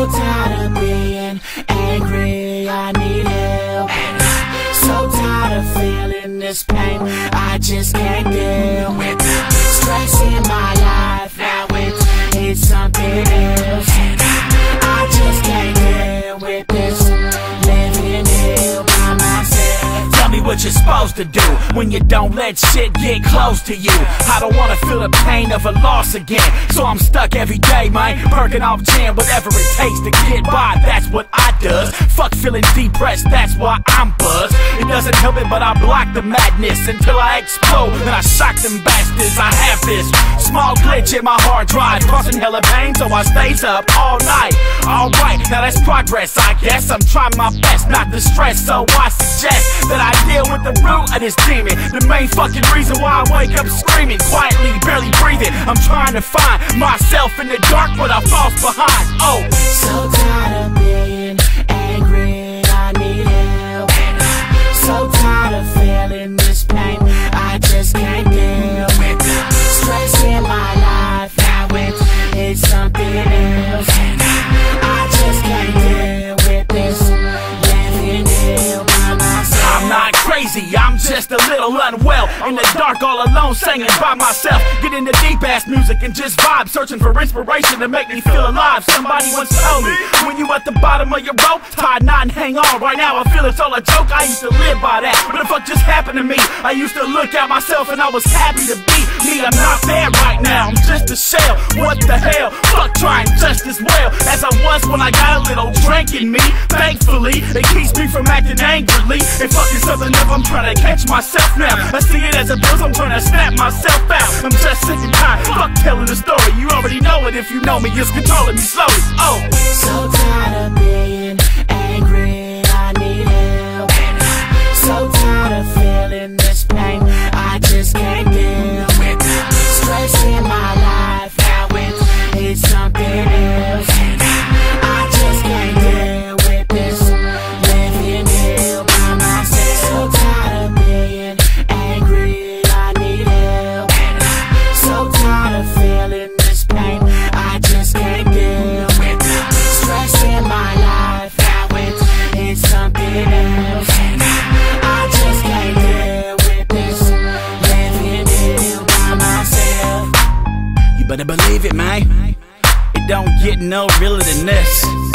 So tired of being angry, I need help. So tired of feeling this pain, I just can't deal with stress in my life. You're supposed to do when you don't let shit get close to you. I don't wanna feel the pain of a loss again, so I'm stuck every day, man. Perking off gin, whatever it takes to get by. That's what I does. Fuck feeling depressed, that's why I'm buzzed. It doesn't help it, but I block the madness until I explode. Then I shock them bastards. I have this small glitch in my hard drive, causing hella pain, so I stays up all night. Alright, now that's progress, I guess. I'm trying my best not to stress, so I suggest the root of this demon. The main fucking reason why I wake up screaming, quietly, barely breathing. I'm trying to find myself in the dark, but I falls behind. Oh, So little unwell. In the dark, all alone, singing by myself. Get into deep ass music and just vibe, searching for inspiration to make me feel alive. Somebody once told me, when you at the bottom of your rope, tie a knot and hang on. Right now, I feel it's all a joke. I used to live by that. What the fuck just happened to me? I used to look at myself and I was happy to be me. I'm not there right now, when I got a little drink in me. Thankfully, it keeps me from acting angrily and fucking something up. I'm trying to catch myself now. I see it as a buzz, I'm trying to snap myself out. I'm just sick and tired. Fuck telling the story. You already know it if you know me. It's controlling me slowly. Oh. Believe it, man. It don't get no realer than this.